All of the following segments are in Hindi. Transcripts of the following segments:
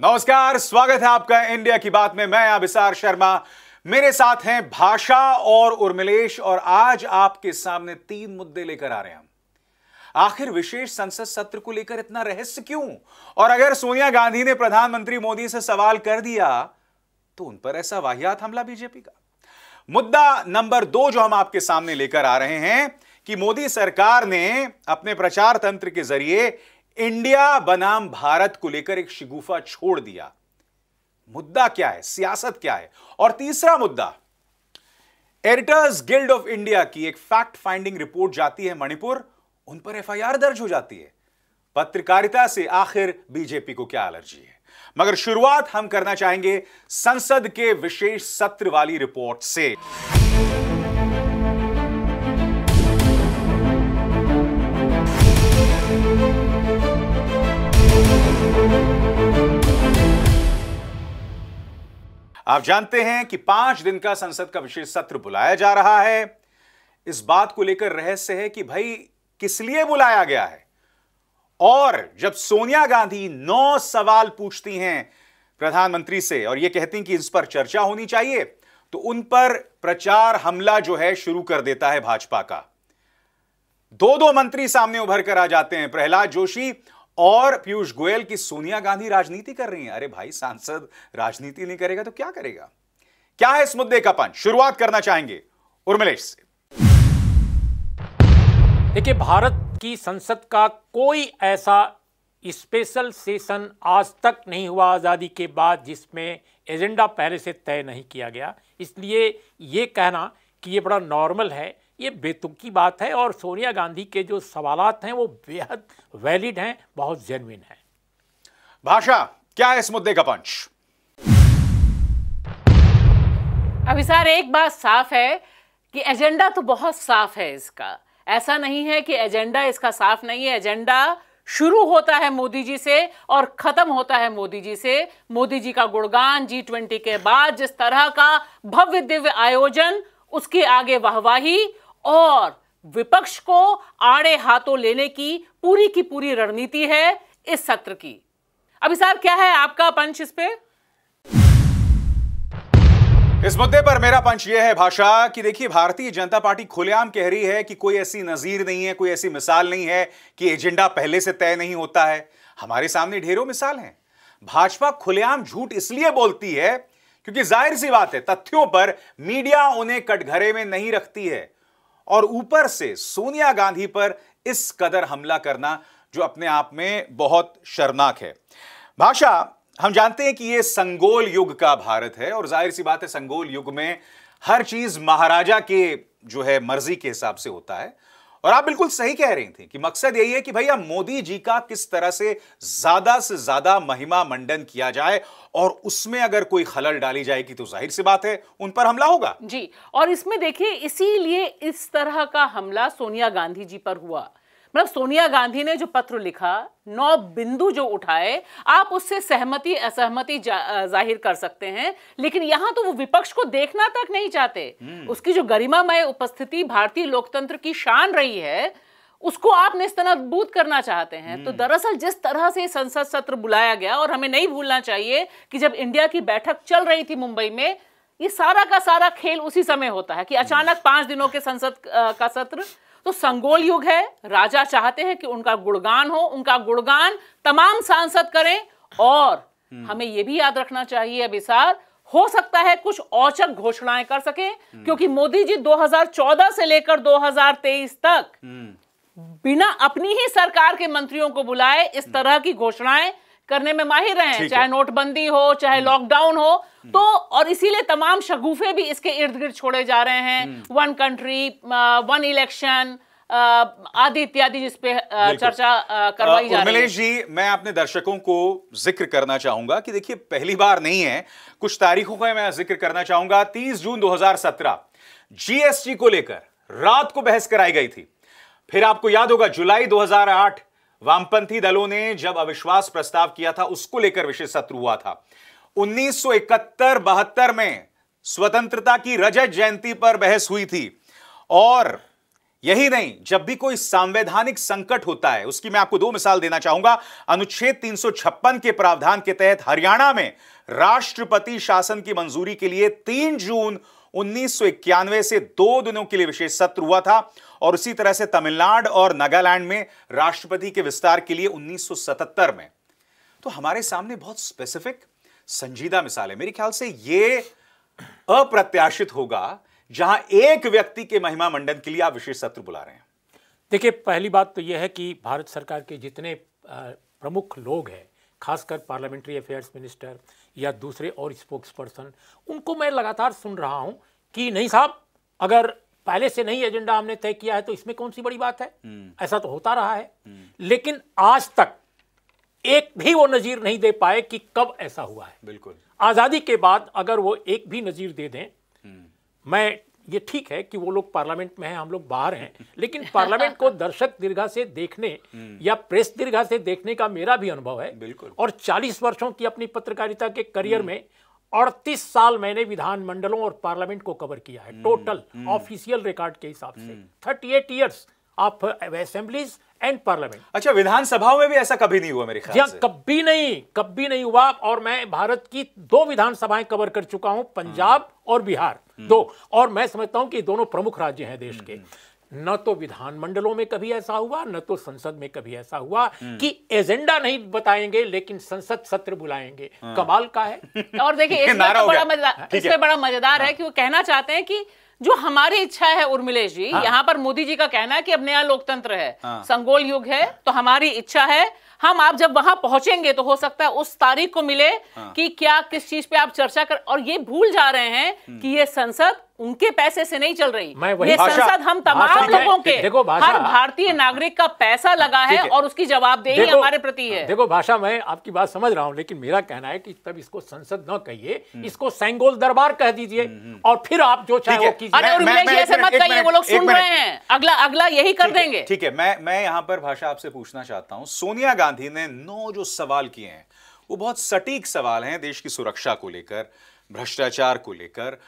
नमस्कार, स्वागत है आपका इंडिया की बात में। मैं अभिसार शर्मा। मेरे साथ हैं भाषा और उर्मिलेश और आज आपके सामने तीन मुद्दे लेकर आ रहे हैं आखिर विशेष संसद सत्र को लेकर इतना रहस्य क्यों? और अगर सोनिया गांधी ने प्रधानमंत्री मोदी से सवाल कर दिया तो उन पर ऐसा वाहियात हमला बीजेपी का। मुद्दा नंबर दो जो हम आपके सामने लेकर आ रहे हैं कि मोदी सरकार ने अपने प्रचार तंत्र के ज़रिए इंडिया बनाम भारत को लेकर एक शिगुफा छोड़ दिया। मुद्दा क्या है? सियासत क्या है? और तीसरा मुद्दा, एडिटर्स गिल्ड ऑफ़ इंडिया की एक फैक्ट फाइंडिंग रिपोर्ट जाती है मणिपुर। उन पर एफआईआर दर्ज हो जाती है। पत्रकारिता से आखिर बीजेपी को क्या एलर्जी है? मगर शुरुआत हम करना चाहेंगे संसद के विशेष सत्र वाली रिपोर्ट से। आप जानते हैं कि पाँच दिन का संसद का विशेष सत्र बुलाया जा रहा है। इस बात को लेकर रहस्य है कि भाई, किस लिए बुलाया गया है? और जब सोनिया गांधी नौ सवाल पूछती हैं प्रधानमंत्री से और यह कहती हैं कि इस पर चर्चा होनी चाहिए तो उन पर प्रचार हमला जो है शुरू कर देता है भाजपा का। दो दो मंत्री सामने उभर कर आ जाते हैं। प्रहलाद जोशी और पीयूष गोयल की सोनिया गांधी राजनीति कर रही हैं। अरे भाई, सांसद राजनीति नहीं करेगा तो क्या करेगा? क्या है इस मुद्दे का पंच? शुरुआत करना चाहेंगे उर्मिलेश से। देखिए, भारत की संसद का कोई ऐसा स्पेशल सेशन आज तक नहीं हुआ आज़ादी के बाद, जिसमें एजेंडा पहले से तय नहीं किया गया। इसलिए ये कहना कि ये बड़ा नॉर्मल है। ये बेतुकी बात है और सोनिया गांधी के जो सवाल हैं वो बेहद वैलिड हैं बहुत जेनविन हैं। भाषा क्या है इस मुद्दे का पंच? अभी सर एक बात साफ़ है कि एजेंडा तो बहुत साफ़ है इसका। ऐसा नहीं है कि एजेंडा इसका साफ़ नहीं है। एजेंडा शुरू होता है मोदी जी से और खत्म होता है मोदी जी से। मोदी जी का गुणगान जी ट्वेंटी के बाद जिस तरह का भव्य दिव्य आयोजन उसके आगे वाहवाही और विपक्ष को आड़े हाथों लेने की पूरी की पूरी रणनीति है इस सत्र की। अभी सर क्या है आपका पंच इस पे? इस मुद्दे पर मेरा पंच यह है भाषा कि देखिए, भारतीय जनता पार्टी खुलेआम कह रही है कि कोई ऐसी नजीर नहीं है, कोई ऐसी मिसाल नहीं है कि एजेंडा पहले से तय नहीं होता है। हमारे सामने ढेरों मिसाल हैं। भाजपा खुलेआम झूठ इसलिए बोलती है क्योंकि ज़ाहिर सी बात है, तथ्यों पर मीडिया उन्हें कटघरे में नहीं रखती है। और ऊपर से सोनिया गांधी पर इस कदर हमला करना जो अपने आप में बहुत शर्मनाक है। भाषा, हम जानते हैं कि यह संगोल युग का भारत है और ज़ाहिर सी बात है, संगोल युग में हर चीज़ महाराजा के जो है मर्ज़ी के हिसाब से होता है। और आप बिल्कुल सही कह रही थी कि मकसद यही है कि भैया मोदी जी का किस तरह से ज़्यादा से ज़्यादा महिमा मंडन किया जाए और उसमें अगर कोई खलल डाली जाएगी तो ज़ाहिर सी बात है उन पर हमला होगा। जी, और इसमें देखिए, इसीलिए इस तरह का हमला सोनिया गांधी जी पर हुआ। मतलब सोनिया गांधी ने जो पत्र लिखा नौ बिंदु जो उठाए आप उससे सहमति असहमति जा, ज़ाहिर कर सकते हैं लेकिन यहाँ तो वो विपक्ष को देखना तक नहीं चाहते हम्म। उसकी जो गरिमामय उपस्थिति भारतीय लोकतंत्र की शान रही है उसको आप निस्तनबूत करना चाहते हैं तो हम्म। दरअसल जिस तरह से संसद सत्र बुलाया गया और हमें नहीं भूलना चाहिए कि जब इंडिया की बैठक चल रही थी मुंबई में ये सारा का सारा खेल उसी समय होता है कि अचानक पाँच दिनों के संसद का सत्र तो संगोल युग है राजा चाहते हैं कि उनका गुणगान हो उनका गुणगान तमाम सांसद करें और हम्म। हमें यह भी याद रखना चाहिए अभिसार हो सकता है कुछ औचक घोषणाएँ कर सके हम्म। क्योंकि मोदी जी 2014 से लेकर 2023 तक हम्म। बिना अपनी ही सरकार के मंत्रियों को बुलाए इस तरह की घोषणाएँ करने में माहिर रहे हैं। चाहे नोटबंदी हो चाहे लॉकडाउन हो तो और इसीलिए तमाम शगुफे भी इसके इर्द गिर्द छोड़े जा रहे हैं। वन कंट्री वन इलेक्शन आदि इत्यादि जिसपे चर्चा करवाई जा रही है। जी मैं अपने दर्शकों को ज़िक्र करना चाहूँगा कि देखिए पहली बार नहीं है कुछ तारीखों का मैं ज़िक्र करना चाहूँगा। 30 जून 2017 जीएसटी को लेकर रात को बहस कराई गई थी। फिर आपको याद होगा जुलाई 2008 वामपंथी दलों ने जब अविश्वास प्रस्ताव किया था, उसको लेकर विशेष सत्र हुआ था। 1971 में स्वतंत्रता की रजत जयंती पर बहस हुई थी। और यही नहीं, जब भी कोई संवैधानिक संकट होता है, उसकी मैं आपको दो मिसाल देना चाहूँगा। अनुच्छेद 356 के प्रावधान के तहत हरियाणा में राष्ट्रपति शासन की मंजूरी के लिए 3 जून उन्नीस सौ इक्यानवे से दो दिनों के लिए विशेष सत्र हुआ था और उसी तरह से तमिलनाडु और नागालैंड में राष्ट्रपति के विस्तार के लिए 1977 में। तो हमारे सामने बहुत स्पेसिफिक संजीदा मिसाल है। मेरे ख्याल से यह अप्रत्याशित होगा जहाँ एक व्यक्ति के महिमा मंडन के लिए आप विशेष सत्र बुला रहे हैं। देखिए, पहली बात तो यह है कि भारत सरकार के जितने प्रमुख लोग हैं खासकर पार्लियामेंट्री अफेयर्स मिनिस्टर या दूसरे और स्पोक्स पर्सन उनको मैं लगातार सुन रहा हूँ कि नहीं साहब अगर पहले से नहीं एजेंडा हमने तय किया है तो इसमें कौन सी बड़ी बात है हम्म। ऐसा तो होता रहा है हम्म। लेकिन आज तक एक भी वो नजीर नहीं दे पाए कि कब ऐसा हुआ है बिल्कुल आज़ादी के बाद अगर वो एक भी नजीर दे दें हम्म। मैं ये ठीक है कि वो लोग पार्लियामेंट में हैं हम लोग बाहर हैं लेकिन पार्लियामेंट को दर्शक दीर्घा से देखने हम्म। या प्रेस दीर्घा से देखने का मेरा भी अनुभव है। बिल्कुल। और 40 वर्षों की अपनी पत्रकारिता के करियर हम्म। में अड़तीस साल मैंने विधानमंडलों और पार्लियामेंट को कवर किया है। टोटल ऑफिशियल रिकॉर्ड के हिसाब से। Thirty eight of assemblies and parliament अच्छा विधानसभाओं में भी ऐसा कभी नहीं हुआ मेरे ख्याल से? कभी नहीं कभी नहीं हुआ। और मैं भारत की दो विधानसभाएँ कवर कर चुका हूँ पंजाब और बिहार। हम्म। दो और मैं समझता हूँ कि दोनों प्रमुख राज्य हैं देश के हम्म। न तो विधानमंडलों में कभी ऐसा हुआ न तो संसद में कभी ऐसा हुआ हम्म। कि एजेंडा नहीं बताएँगे लेकिन संसद सत्र बुलाएँगे हाँ। कमाल का है और देखिए इसमें तो बड़ा मज़ेदार इसमें बड़ा मज़ेदार है हाँ। कि वो कहना चाहते हैं कि जो हमारी इच्छा है उर्मिलेश जी हाँ। यहाँ पर मोदी जी का कहना है कि अब नया लोकतंत्र है हाँ। संगोल युग है तो हमारी इच्छा है हम आप जब वहाँ पहुँचेंगे तो हो सकता है उस तारीख को मिले हाँ। कि क्या किस चीज़ पे आप चर्चा कर और ये भूल जा रहे हैं हम्म। कि ये संसद उनके पैसे से नहीं चल रही। मैं वही ये संसद हम तमाम लोगों के देखो हर भारतीय नागरिक का पैसा लगा है और उसकी जवाबदेही हमारे प्रति है। देखो भाषा मैं आपकी बात समझ रहा हूँ लेकिन मेरा कहना है कि तब इसको संसद न कहिए हम्म। इसको सेंगोल दरबार कह दीजिए हम्म, और फिर आप जो चाहे वो कीजिए। अरे ऐसे मत कहिए वो लोग सुन रहे हैं। अगला अगला यही कर देंगे। ठीक है मैं मैं यहाँ पर भाषा आपसे पूछना चाहता हूँ। सोनिया गांधी ने नौ जो सवाल किए हैं वो बहुत सटीक सवाल हैं देश की सुरक्षा को लेकर। भ्रष्टाचार को लेकर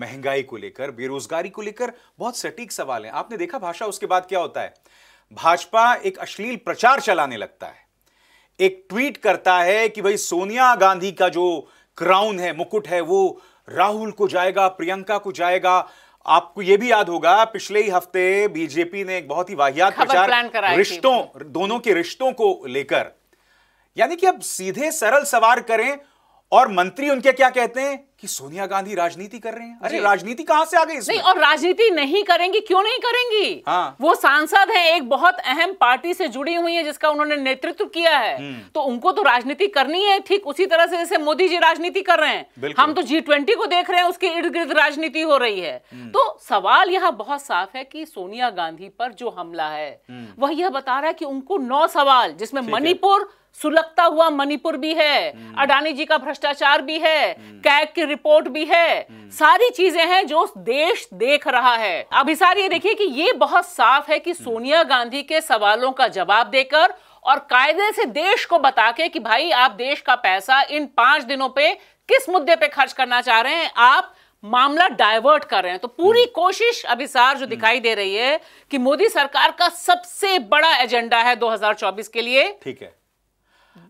महँगाई को लेकर बेरोजगारी को लेकर बहुत सटीक सवाल हैं। आपने देखा भाषा उसके बाद क्या होता है? भाजपा एक अश्लील प्रचार चलाने लगता है। एक ट्वीट करता है कि भाई सोनिया गांधी का जो क्राउन है मुकुट है वो राहुल को जाएगा प्रियंका को जाएगा। आपको यह भी याद होगा पिछले ही हफ़्ते बीजेपी ने एक बहुत ही वाहियात प्रचार रिश्तों दोनों के रिश्तों को लेकर। यानी कि अब सीधे सरल सवार करें और मंत्री उनके क्या कहते हैं कि सोनिया गांधी राजनीति कर रहे हैं? अरे राजनीति कहाँ से आ गई नहीं और राजनीति नहीं करेंगे क्यों नहीं करेंगी? हाँ। वो सांसद हैं एक बहुत अहम पार्टी से जुड़ी हुई है जिसका उन्होंने नेतृत्व किया है। हम्म। तो उनको तो राजनीति करनी है ठीक उसी तरह से जैसे मोदी जी राजनीति कर रहे हैं। हम तो जी ट्वेंटी को देख रहे हैं उसके इर्द गिर्द राजनीति हो रही है। हम्म। तो सवाल यहाँ बहुत साफ़ है कि सोनिया गांधी पर जो हमला है हम्म। वह यह बता रहा है कि उनको नौ सवाल जिसमें मणिपुर सुलगता हुआ मणिपुर भी है हम्म। अडानी जी का भ्रष्टाचार भी है हम्म। कैग की रिपोर्ट भी है। हम्म। सारी चीज़ें हैं जो देश देख रहा है। अब इसार ये देखिए कि ये बहुत साफ़ है कि सोनिया गांधी के सवालों का जवाब देकर और कायदे से देश को बता के कि भाई आप देश का पैसा इन पाँच दिनों पे किस मुद्दे पे खर्च करना चाह रहे हैं? आप मामला डाइवर्ट कर रहे हैं। तो पूरी कोशिश अभिसार जो दिखाई दे रही है कि मोदी सरकार का सबसे बड़ा एजेंडा है 2024 के लिए। ठीक है।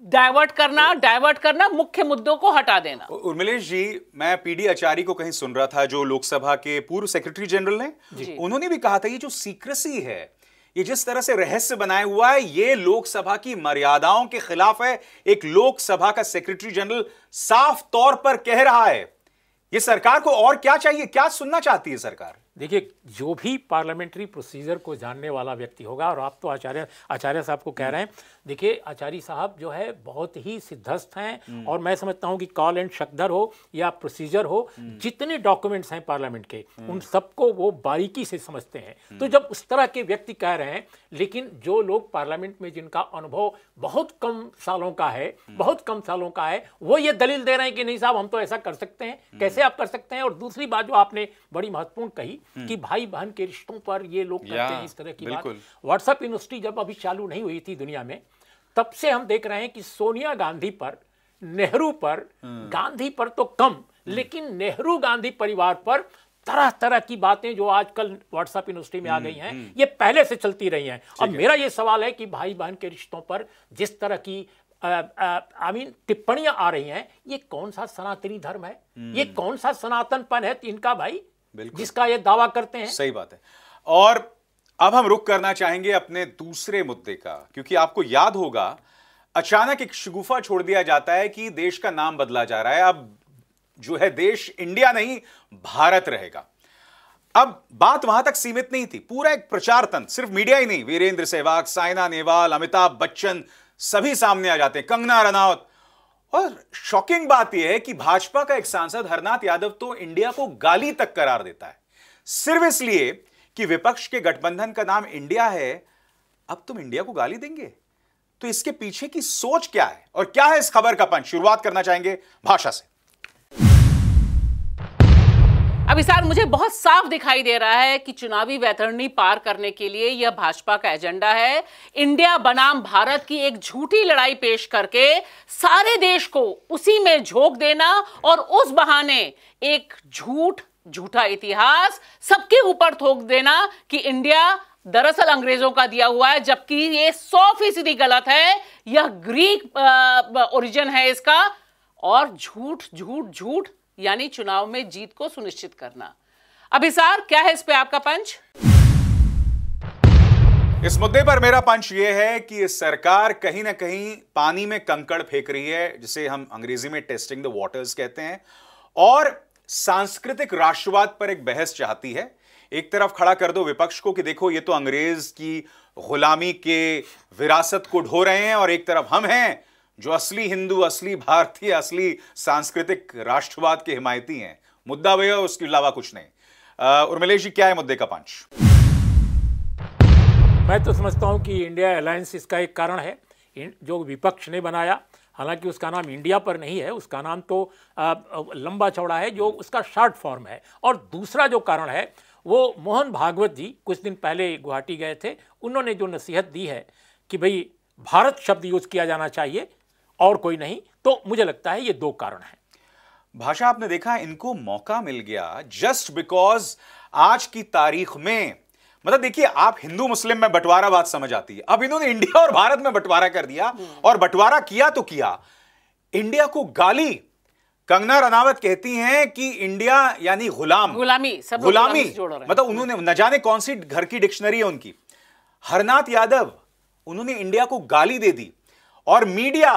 डाइवर्ट करना डाइवर्ट करना मुख्य मुद्दों को हटा देना। उर्मिलेश जी मैं पीडी आचार्य को कहीं सुन रहा था जो लोकसभा के पूर्व सेक्रेटरी जनरल ने। उन्होंने भी कहा था ये जो सीक्रेसी है ये जिस तरह से रहस्य बनाया हुआ है ये लोकसभा की मर्यादाओं के खिलाफ है। एक लोकसभा का सेक्रेटरी जनरल साफ़ तौर पर कह रहा है ये सरकार को और क्या चाहिए? क्या सुनना चाहती है सरकार? देखिए जो भी पार्लियामेंट्री प्रोसीजर को जानने वाला व्यक्ति होगा और आप तो आचार्य आचार्य साहब को कह रहे हैं देखिए आचार्य साहब जो है बहुत ही सिद्धस्थ हैं हम्म। और मैं समझता हूँ कि कॉल एंड शक्धर हो या प्रोसीजर हो हम्म। जितने डॉक्यूमेंट्स हैं पार्लियामेंट के हम्म। उन सबको वो बारीकी से समझते हैं। तो जब उस तरह के व्यक्ति कह रहे हैं लेकिन जो लोग पार्लियामेंट में जिनका अनुभव बहुत कम सालों का है बहुत कम सालों का है वो ये दलील दे रहे हैं कि नहीं साहब हम तो ऐसा कर सकते हैं। कैसे आप कर सकते हैं? और दूसरी बात जो आपने बड़ी महत्वपूर्ण कही कि भाई बहन के रिश्तों पर ये लोग करते हैं इस तरह की बात। व्हाट्सएप यूनिवर्सिटी जब अभी चालू नहीं हुई थी दुनिया में तब से हम देख रहे हैं कि सोनिया गांधी पर नेहरू पर हम्म। गांधी पर तो कम हम्म। लेकिन नेहरू गांधी परिवार पर तरह तरह की बातें जो आजकल व्हाट्सएप यूनिवर्सिटी में आ गई हैं ये पहले से चलती रही हैं। और मेरा ये सवाल है कि भाई बहन के रिश्तों पर जिस तरह की आई मीन टिप्पणियाँ आ रही हैं ये कौन सा सनातनी धर्म है? ये कौन सा सनातनपन है इनका भाई जिसका ये दावा करते हैं? सही बात है। और अब हम रुक करना चाहेंगे अपने दूसरे मुद्दे का, क्योंकि आपको याद होगा, अचानक एक शगुफा छोड़ दिया जाता है कि देश का नाम बदला जा रहा है। अब जो है देश इंडिया नहीं, भारत रहेगा। अब बात वहाँ तक सीमित नहीं थी। पूरा एक प्रचार तंत्र, सिर्फ़ मीडिया ही नहीं, वीरेंद्र सहवाग, साइना नेहवाल, अमिताभ बच्चन, सभी सामने आ जाते हैं, कंगना रनौत। और शॉकिंग बात यह है कि भाजपा का एक सांसद हरनाथ यादव तो इंडिया को गाली तक करार देता है। सिर्फ़ इसलिए कि विपक्ष के गठबंधन का नाम इंडिया है, अब तुम इंडिया को गाली देंगे। तो इसके पीछे की सोच क्या है? और क्या है इस खबर का पंच? शुरुआत करना चाहेंगे भाषा से। अब इस मुझे बहुत साफ़ दिखाई दे रहा है कि चुनावी वैतरणी पार करने के लिए यह भाजपा का एजेंडा है। इंडिया बनाम भारत की एक झूठी लड़ाई पेश करके सारे देश को उसी में झोंक देना और उस बहाने एक झूठ झूठा इतिहास, सबके ऊपर थोक देना कि इंडिया दरअसल अंग्रेज़ों का दिया हुआ है, जबकि ये सौ फ़ीसदी गलत है, यह ग्रीक ओरिजिन है इसका, और झूठ झूठ झूठ, यानी चुनाव में जीत को सुनिश्चित करना। अभिसार क्या है इस पे आपका पंच? इस मुद्दे पर मेरा पंच यह है कि सरकार कहीं ना कहीं पानी में कंकड़ फेंक रही है, जिसे हम अंग्रेज़ी में टेस्टिंग द वाटर्स कहते हैं, और सांस्कृतिक राष्ट्रवाद पर एक बहस चाहती है। एक तरफ़ खड़ा कर दो विपक्ष को कि देखो, ये तो अंग्रेज़ की गुलामी के विरासत को ढो रहे हैं और एक तरफ़ हम हैं जो असली हिंदू, असली भारतीय, असली सांस्कृतिक राष्ट्रवाद के हिमायती हैं। मुद्दा वह उसके अलावा कुछ नहीं। उर्मिलेश जी, क्या है मुद्दे का पंच? मैं तो समझता हूँ कि इंडिया अलायंस इसका एक कारण है। जो विपक्ष ने बनाया हालाँकि उसका नाम इंडिया पर नहीं है उसका नाम तो आ, लंबा चौड़ा है जो उसका शॉर्ट फॉर्म है। और दूसरा जो कारण है वो मोहन भागवत जी कुछ दिन पहले गुवाहाटी गए थे उन्होंने जो नसीहत दी है कि भाई भारत शब्द यूज़ किया जाना चाहिए और कोई नहीं तो मुझे लगता है ये दो कारण हैं। भाषा आपने देखा इनको मौका मिल गया जस्ट बिकॉज़ आज की तारीख में मतलब देखिए आप हिंदू मुस्लिम में बंटवारा बात समझ आती है। अब इन्होंने इंडिया और भारत में बंटवारा कर दिया और बंटवारा किया तो किया। इंडिया को गाली कंगना रनावत कहती हैं कि इंडिया यानी गुलाम। गुलामी सब गुलामी। मतलब उन्होंने न जाने कौन सी घर की डिक्शनरी है उनकी। हरनाथ यादव उन्होंने इंडिया को गाली दे दी और मीडिया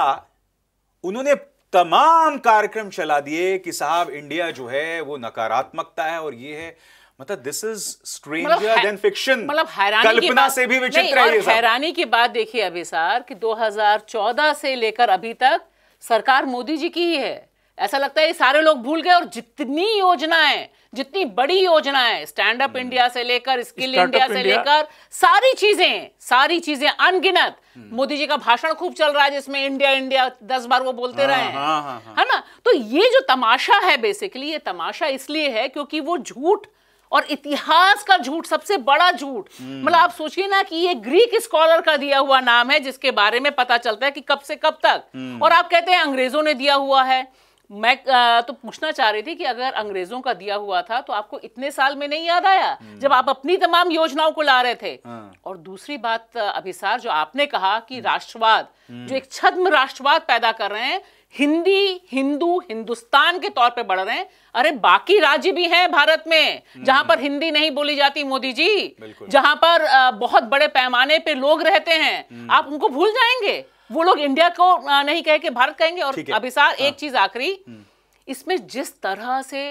उन्होंने तमाम कार्यक्रम चला दिए कि साहब इंडिया जो है वो नकारात्मकता है और ये है। मतलब this is stranger than fiction मतलब हैरानी कल्पना से भी विचित्र है ये हैरानी की बात देखिए अभी सर कि 2014 से लेकर अभी तक सरकार मोदी जी की ही है। ऐसा लगता है ये सारे लोग भूल गए और जितनी योजनाएँ जितनी बड़ी योजनाएँ स्टैंड अप इंडिया से लेकर स्किल इंडिया से लेकर सारी चीज़ें सारी चीज़ें अनगिनत। हम्म। मोदी जी का भाषण खूब चल रहा है जिसमें इंडिया इंडिया दस बार वो बोलते हाँ, रहे हैं। हाँ, हाँ, है। ना? तो ये जो तमाशा है बेसिकली ये तमाशा इसलिए है क्योंकि वो झूठ और इतिहास का झूठ सबसे बड़ा झूठ हम्म। मतलब आप सोचिए ना कि ये ग्रीक स्कॉलर का दिया हुआ नाम है जिसके बारे में पता चलता है कि कब से कब तक हम्म। और आप कहते हैं अंग्रेज़ों ने दिया हुआ है मैं तो पूछना चाह रही थी कि अगर अंग्रेज़ों का दिया हुआ था तो आपको इतने साल में नहीं याद आया हम्म। जब आप अपनी तमाम योजनाओं को ला रहे थे हाँ। और दूसरी बात अभिसार जो आपने कहा कि हम्म। राष्ट्रवाद हम्म। जो एक छद्म राष्ट्रवाद पैदा कर रहे हैं हिंदी हिंदू हिंदुस्तान के तौर पे बढ़ रहे हैं। अरे बाकी राज्य भी हैं भारत में जहाँ पर हिंदी नहीं बोली जाती मोदी जी। जहाँ पर बहुत बड़े पैमाने पे लोग रहते हैं। आप उनको भूल जाएँगे। वो लोग इंडिया को नहीं कह के भारत कहेंगे। और अभिसार हाँ। एक चीज़ आखिरी। हम्म। इसमें जिस तरह से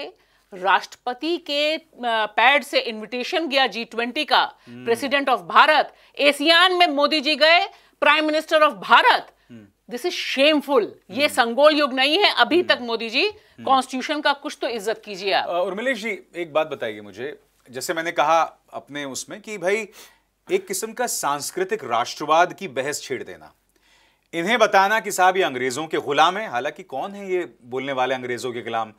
राष्ट्रपति के पैड से इनविटेशन गया जी ट्वेंटी का प्रेसिडेंट ऑफ़ भारत एशियान में मोदी जी गए prime minister of Bharat this is shameful ये हम्म। संगोल युग नहीं है अभी हम्म। तक मोदी जी कॉन्स्टिट्यूशन का कुछ तो इज़्ज़त कीजिए आप। उर्मिलेश जी एक बात बताइए मुझे। जैसे मैंने कहा अपने उसमें कि भाई एक किस्म का सांस्कृतिक राष्ट्रवाद की बहस छेड़ देना। इन्हें बताना कि साहब ये अंग्रेज़ों के गुलाम हैं। हालाँकि कौन है ये बोलने वाले अंग्रेज़ों के गुलाम?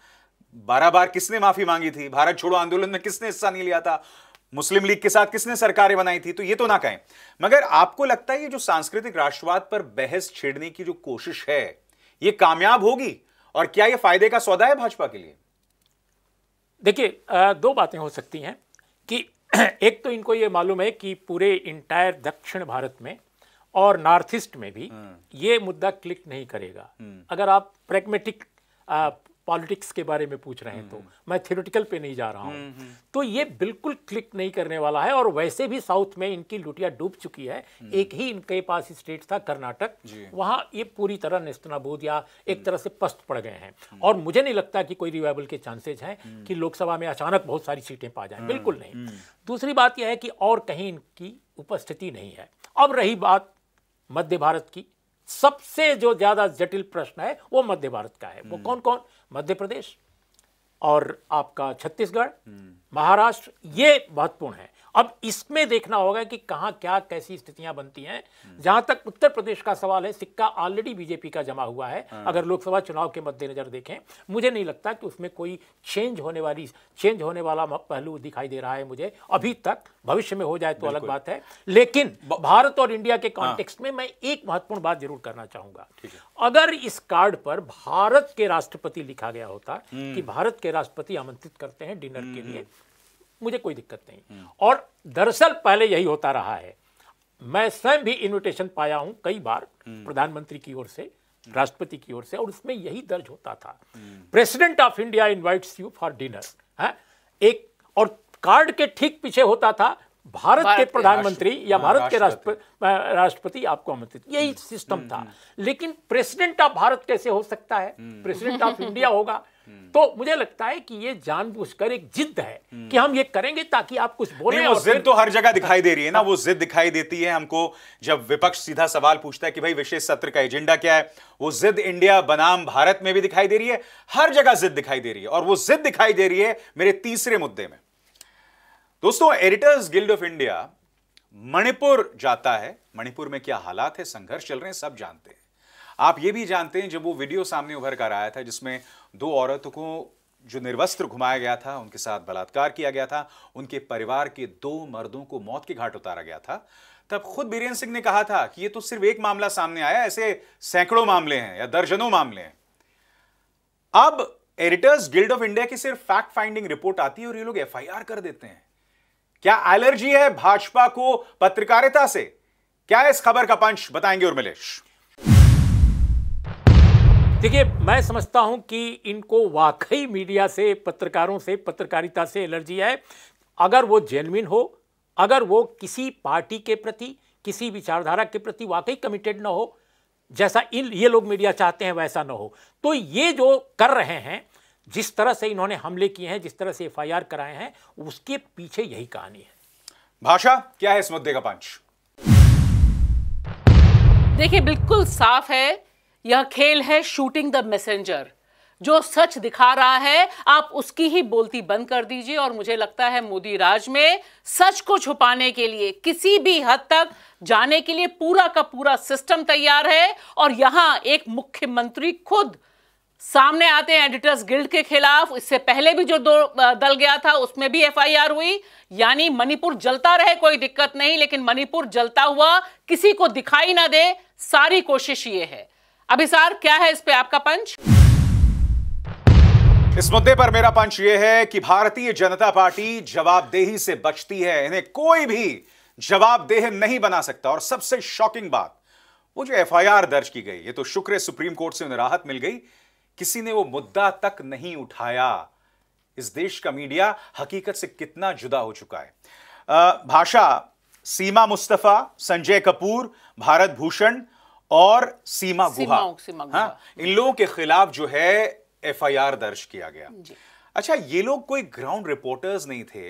बारह बार किसने माफ़ी मांगी थी? भारत छोड़ो आंदोलन में किसने हिस्सा नहीं लिया था? मुस्लिम लीग के साथ किसने सरकारें बनाई थी तो ये तो ना कहें। मगर आपको लगता है ये जो सांस्कृतिक राष्ट्रवाद पर बहस छेड़ने की जो कोशिश है ये कामयाब होगी? और क्या ये फ़ायदे का सौदा है भाजपा के लिए? देखिए दो बातें हो सकती हैं कि एक तो इनको ये मालूम है कि पूरे इंटायर दक्षिण भारत में और नॉर्थ ईस्ट में भी ये मुद्दा क्लिक नहीं करेगा। अगर आप प्रेगमेटिक पॉलिटिक्स के बारे में पूछ रहे हैं तो। मैं थियोरिटिकल पे नहीं जा रहा हूँ। तो ये बिल्कुल क्लिक नहीं करने वाला है और वैसे भी साउथ में इनकी लुटिया डूब चुकी है। एक ही इनके पास स्टेट था कर्नाटक। वहाँ ये पूरी तरह नेस्तनाबूद या एक तरह से पस्त पड़ गए हैं। और मुझे नहीं लगता कि कोई रिवाइवल के चांसेज हैं कि लोकसभा में अचानक बहुत सारी सीटें पा जाएँ। बिल्कुल नहीं। दूसरी बात यह है कि और कहीं इनकी उपस्थिति नहीं है। अब रही बात मध्य भारत की। सबसे जो ज़्यादा जटिल प्रश्न है वो मध्य भारत का है। वो कौन कौन मध्य प्रदेश और आपका छत्तीसगढ़ महाराष्ट्र ये महत्वपूर्ण है। अब इसमें देखना होगा कि कहाँ क्या कैसी स्थितियाँ बनती हैं। जहाँ तक उत्तर प्रदेश का सवाल है सिक्का ऑलरेडी बीजेपी का जमा हुआ है। अगर लोकसभा चुनाव के मद्देनजर देखें मुझे नहीं लगता कि उसमें कोई चेंज होने वाली चेंज होने वाला पहलू दिखाई दे रहा है मुझे। अभी तक भविष्य में हो जाए तो अलग बात है। लेकिन भारत और इंडिया के कॉन्टेक्स्ट में मैं एक महत्वपूर्ण बात ज़रूर करना चाहूँगा। अगर इस कार्ड पर भारत के राष्ट्रपति लिखा गया होता कि भारत के राष्ट्रपति आमंत्रित करते हैं डिनर के लिए मुझे कोई दिक्कत नहीं। और दरअसल पहले यही होता रहा है। मैं स्वयं भी इनविटेशन पाया हूँ कई बार प्रधानमंत्री की ओर से, राष्ट्रपति की ओर से, और उसमें यही दर्ज होता था। President of India invites you for dinner है? एक और कार्ड के ठीक पीछे होता था भारत भारत के प्रधानमंत्री या हाँ, भारत के राष्ट्रपति। राष्ट्रपति आपको आमंत्रित यही सिस्टम था। लेकिन प्रेसिडेंट ऑफ़ भारत कैसे हो सकता है? प्रेसिडेंट ऑफ़ इंडिया होगा। तो मुझे लगता है कि ये जानबूझकर एक जिद है कि हम ये करेंगे ताकि आप कुछ बोले नहीं वो जिद तो हर जगह दिखाई दे रही है ना। वो जिद दिखाई देती है हमको जब विपक्ष सीधा सवाल पूछता है कि भाई विशेष सत्र का एजेंडा क्या है? वो जिद इंडिया बनाम भारत में भी दिखाई दे रही है। हर जगह जिद दिखाई दे रही है। और वो जिद दिखाई दे रही है मेरे तीसरे मुद्दे में। दोस्तों editors guild of India Manipur जाता है। मणिपुर में क्या हालात है? संघर्ष चल रहे हैं, सब जानते हैं। आप ये भी जानते हैं, जब वो वीडियो सामने उभर कर आया था, जिसमें दो औरतों को जो निर्वस्त्र घुमाया गया था, उनके साथ बलात्कार किया गया था, उनके परिवार के दो मर्दों को मौत के घाट उतारा गया था, तब खुद बीरेन सिंह ने कहा था कि ये तो सिर्फ़ एक मामला सामने आया, ऐसे सैकड़ों मामले हैं, या दर्जनों मामले हैं। अब एडिटर्स गिल्ड ऑफ़ इंडिया की सिर्फ़ फैक्ट फाइंडिंग रिपोर्ट आती है और ये लोग एफआईआर कर देते हैं। क्या एलर्जी है भाजपा को पत्रकारिता से? क्या इस खबर का पंच बताएँगे उर्मिलेश? देखिए, मैं समझता हूँ कि इनको वाकई मीडिया से, पत्रकारों से, पत्रकारिता से एलर्जी है। अगर वो जेनविन हो, अगर वो किसी पार्टी के प्रति, किसी विचारधारा के प्रति वाकई कमिटेड ना हो, जैसा इन, ये लोग मीडिया चाहते हैं वैसा ना हो। तो ये जो कर रहे हैं जिस तरह से इन्होंने हमले किए हैं जिस तरह से एफआईआर कराए हैं उसके पीछे यही कहानी है। भाषा क्या है इस मुद्दे का पंच? देखिए बिल्कुल साफ़ है यह खेल है शूटिंग द मैसेंजर जो सच दिखा रहा है आप उसकी ही बोलती बंद कर दीजिए और मुझे लगता है मोदी राज में सच को छुपाने के लिए किसी भी हद तक जाने के लिए पूरा का पूरा सिस्टम तैयार है और यहाँ एक मुख्यमंत्री खुद सामने आते हैं एडिटर्स गिल्ड के खिलाफ। इससे पहले भी जो दो दल गया था, उसमें भी एफआईआर हुई। यानी मणिपुर जलता रहे, कोई दिक्कत नहीं, लेकिन मणिपुर जलता हुआ। किसी को दिखाई ना दे, सारी कोशिश ये है। अभिसार, क्या है इस पे आपका पंच? इस मुद्दे पर मेरा पंच यह है कि भारतीय जनता पार्टी जवाबदेही से बचती है। इन्हें कोई भी जवाबदेह नहीं बना सकता। और सबसे शॉकिंग बात, वो जो एफआईआर दर्ज की गई, ये तो शुक्र सुप्रीम कोर्ट से उन्हें राहत मिल गई। किसी ने वो मुद्दा तक नहीं उठाया। इस देश का मीडिया हकीकत से कितना जुदा हो चुका है। भाषा सीमा मुस्तफ़ा संजय कपूर भारत भूषण और सीमा गुहा। सीमा- सीमा गुहा। हाँ, इन लोगों के खिलाफ जो है एफआईआर दर्ज किया गया। अच्छा ये लोग कोई ग्राउंड रिपोर्टर्स नहीं थे।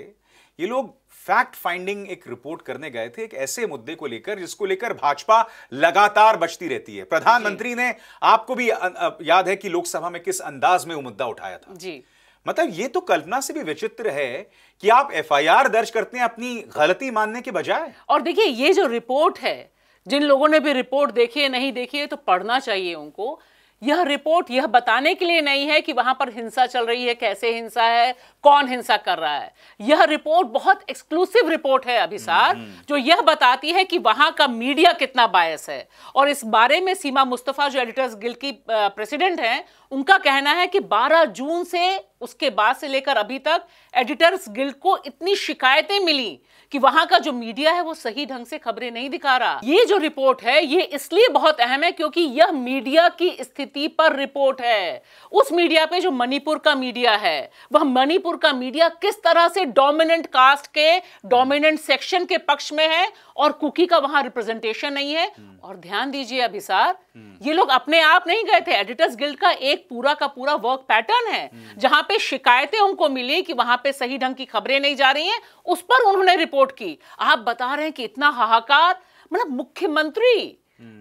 ये लोग फैक्ट फाइंडिंग एक रिपोर्ट करने गए थे एक ऐसे मुद्दे को लेकर जिसको लेकर भाजपा लगातार बचती रहती है। प्रधानमंत्री ने आपको भी याद है कि लोकसभा में किस अंदाज में वो मुद्दा उठाया था। जी। मतलब ये तो कल्पना से भी विचित्र है कि आप एफआईआर दर्ज करते हैं अपनी गलती मानने के बजाय। और देखिए ये जो रिपोर्ट है जिन लोगों ने भी रिपोर्ट देखी है नहीं देखी है तो पढ़ना चाहिए उनको। यह रिपोर्ट यह बताने के लिए नहीं है कि वहाँ पर हिंसा चल रही है कैसे हिंसा है कौन हिंसा कर रहा है। यह रिपोर्ट बहुत एक्सक्लूसिव रिपोर्ट है अभिसार जो यह बताती है कि वहाँ का मीडिया कितना बायस है। और इस बारे में सीमा मुस्तफ़ा जो एडिटर्स गिल्ड की प्रेसिडेंट हैं उनका कहना है कि 12 जून से उसके बाद से लेकर अभी तक एडिटर्स गिल्ड को इतनी शिकायतें मिली कि वहाँ का जो मीडिया है वो सही ढंग से खबरें नहीं दिखा रहा। ये जो रिपोर्ट है, ये इसलिए बहुत अहम है क्योंकि यह मीडिया की स्थिति पर रिपोर्ट है। उस मीडिया पे जो मणिपुर का मीडिया है, वह मणिपुर का मीडिया किस तरह से डोमिनेंट कास्ट के डोमिनेंट सेक्शन के पक्ष में है और कुकी का वहाँ रिप्रेजेंटेशन नहीं है। और ध्यान दीजिए अभिसार ये लोग अपने आप नहीं गए थे। एडिटर्स गिल्ड का एक पूरा का पूरा वर्क पैटर्न है, जहाँ पे शिकायतें उनको मिली कि वहाँ पे सही ढंग की खबरें नहीं जा रही हैं, उस पर उन्होंने रिपोर्ट की। आप बता रहे हैं कि इतना हाहाकार मतलब मुख्यमंत्री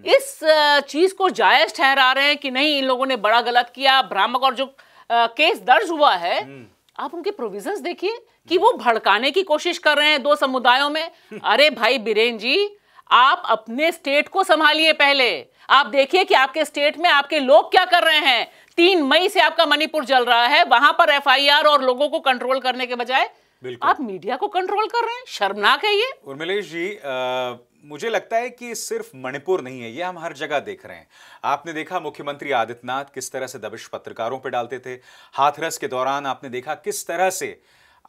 इस चीज़ को जायज़ ठहरा रहे हैं कि नहीं, इन लोगों ने बड़ा गलत किया, भ्रामक और जो केस दर्ज हुआ है, आप उनके प्रोविजंस देखिए कि वो भड़काने की कोशिश कर रहे हैं दो समुदायों में। अरे भाई बीरेन जी, आप अपने स्टेट को संभालिए पहले। आप देखिए कि आपके स्टेट में आपके लोग क्या कर रहे हैं। तीन मई से आपका मणिपुर जल रहा है। वहाँ पर एफआईआर और लोगों को कंट्रोल करने के बजाय आप मीडिया को कंट्रोल कर रहे हैं। शर्मनाक है ये। उर्मिलेश जी आ, मुझे लगता है कि सिर्फ़ मणिपुर नहीं है ये हम हर जगह देख रहे हैं। आपने देखा मुख्यमंत्री आदित्यनाथ किस तरह से दबिश पत्रकारों पर डालते थे? हाथरस के दौरान आपने देखा किस तरह से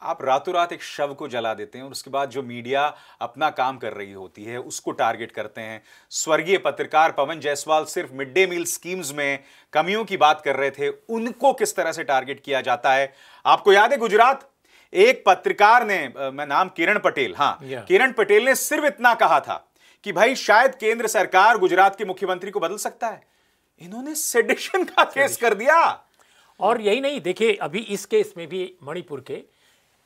आप रातों रात एक शव को जला देते हैं और उसके बाद जो मीडिया अपना काम कर रही होती है उसको टारगेट करते हैं। स्वर्गीय पत्रकार पवन जायसवाल सिर्फ़ मिड डे मील स्कीम्स में कमियों की बात कर रहे थे। उनको किस तरह से टारगेट किया जाता है? आपको याद है गुजरात? एक पत्रकार ने मैं नाम किरण पटेल हाँ किरण पटेल ने सिर्फ़ इतना कहा था कि भाई शायद केंद्र सरकार गुजरात के मुख्यमंत्री को बदल सकता है। इन्होंने सेडिशन का केस कर दिया। और यही नहीं देखिए अभी इस केस में भी मणिपुर के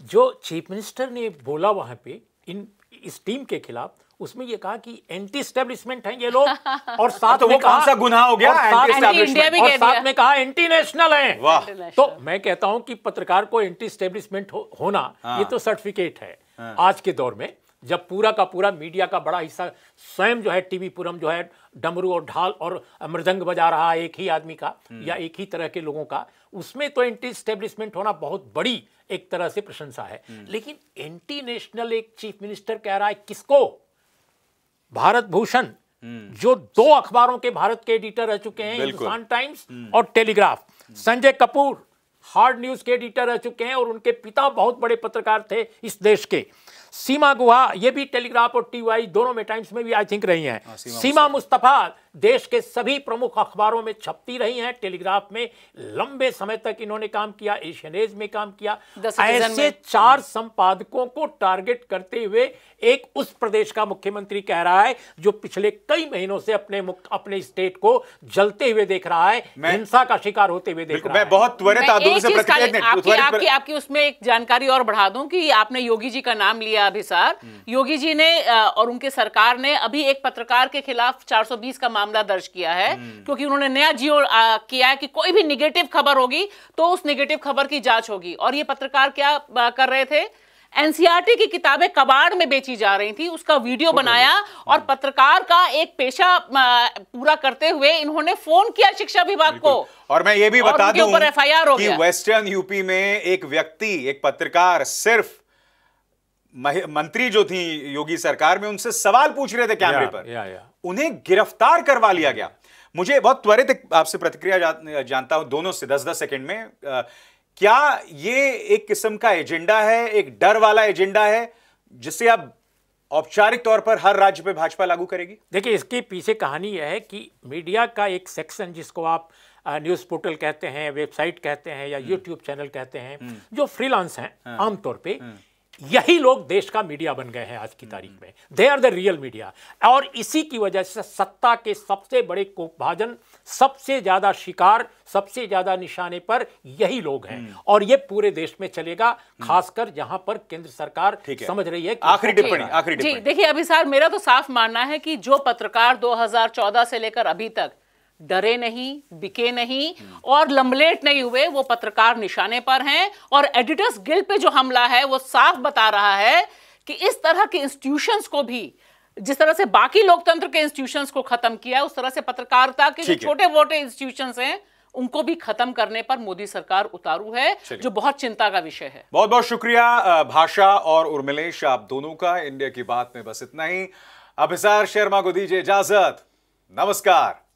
जो चीफ मिनिस्टर ने बोला वहाँ पे इन इस टीम के खिलाफ उसमें ये कहा कि एंटी स्टेब्लिशमेंट हैं ये लोग और साथ तो में कहा सा गुनाह हो गया एंटी इंडिया भी और साथ में कहा एंटी नेशनल है वाह तो मैं कहता हूँ कि पत्रकार को एंटी स्टेब्लिशमेंट हो, होना हाँ। ये तो सर्टिफिकेट है हाँ। आज के दौर में जब पूरा का पूरा मीडिया का बड़ा हिस्सा स्वयं जो है टीवी पुरम जो है डमरू और ढाल और मृदंग बजा रहा है एक ही आदमी का हम्म। या एक ही तरह के लोगों का उसमें तो एंटी स्टेब्लिशमेंट होना बहुत बड़ी एक तरह से प्रशंसा है। हम्म। लेकिन एंटी नेशनल एक चीफ मिनिस्टर कह रहा है किसको? भारत भूषण हम्म। जो दो अखबारों के भारत के एडिटर रह चुके हैं हिंदुस्तान टाइम्स और Telegraph Sanjay Kapoor hard news के एडिटर रह चुके हैं और उनके पिता बहुत बड़े पत्रकार थे इस देश के। सीमा गुहा ये भी टेलीग्राफ और टीवाई दोनों में टाइम्स में भी आई थिंक रही हैं। हाँ, सीमा मुस्तफ़ा देश के सभी प्रमुख अखबारों में छपती रही हैं। टेलीग्राफ में लंबे समय तक इन्होंने काम किया एशियन एज में काम किया। ऐसे चार संपादकों को टारगेट करते हुए एक उस प्रदेश का मुख्यमंत्री कह रहा है जो पिछले कई महीनों से अपने अपने स्टेट को जलते हुए देख रहा है हिंसा का शिकार होते हुए देख रहा मैं बहुत त्वरित आपकी, आपकी, आपकी उसमें एक जानकारी और बढ़ा दूँ कि आपने योगी जी का नाम लिया अभिसार हम्म। योगी जी ने और उनके सरकार ने अभी एक पत्रकार के खिलाफ 420 का मामला दर्ज किया है हम्म। क्योंकि उन्होंने नया जियो किया है कि कोई भी निगेटिव खबर होगी तो उस निगेटिव खबर की जाँच होगी। और ये पत्रकार क्या कर रहे थे? एनसीआरटी की किताबें कबाड़ में बेची जा रही थी उसका वीडियो बनाया और पत्रकार का एक पेशा पूरा करते हुए इन्होंने फ़ोन किया शिक्षा विभाग को। और मैं ये भी बता दूँ कि वेस्टर्न यूपी में एक व्यक्ति एक पत्रकार सिर्फ़ मंत्री जो थी योगी सरकार में उनसे सवाल पूछ रहे थे कैमरे पर या, या। उन्हें गिरफ़्तार करवा लिया गया मुझे बहुत त्वरित आपसे प्रतिक्रिया जा, जानता हूँ दोनों से दस दस सेकंड में आ, क्या ये एक किस्म का एजेंडा है एक डर वाला एजेंडा है जिससे आप औपचारिक तौर पर हर राज्य पे भाजपा लागू करेगी देखिए इसके पीछे कहानी यह है कि मीडिया का एक सेक्शन जिसको आप न्यूज़ पोर्टल कहते हैं वेबसाइट कहते हैं या यूट्यूब हम्म। चैनल कहते हैं हम्म। जो फ्रीलांस हैं हाँ। आमतौर पे हम्म। यही लोग देश का मीडिया बन गए हैं आज की तारीख में। They are the real media और इसी की वजह से सत्ता के सबसे बड़े कोपभाजन सबसे ज़्यादा शिकार सबसे ज़्यादा निशाने पर यही लोग हैं। हम्म। और ये पूरे देश में चलेगा हम्म। खासकर जहाँ पर केंद्र सरकार समझ रही है आखिरी टिप्पणी आखिरी जी देखिए अभी सर मेरा तो साफ़ मानना है कि जो पत्रकार 2014 से लेकर अभी तक डरे नहीं बिके नहीं और लंबलेट नहीं हुए वो पत्रकार निशाने पर हैं और एडिटर्स गिल्ड पे जो हमला है वो साफ़ बता रहा है कि इस तरह के इंस्टीट्यूशंस को भी जिस तरह से बाकी लोकतंत्र के इंस्टीट्यूशंस को खत्म किया उस तरह से पत्रकारिता के जो छोटे मोटे इंस्टीट्यूशंस हैं उनको भी खत्म करने पर मोदी सरकार उतारू है जो बहुत चिंता का विषय है। बहुत बहुत शुक्रिया भाषा और उर्मिलेश आप दोनों का इंडिया की बात में बस इतना ही। अभिसार शर्मा को दीजिए इजाज़त। नमस्कार।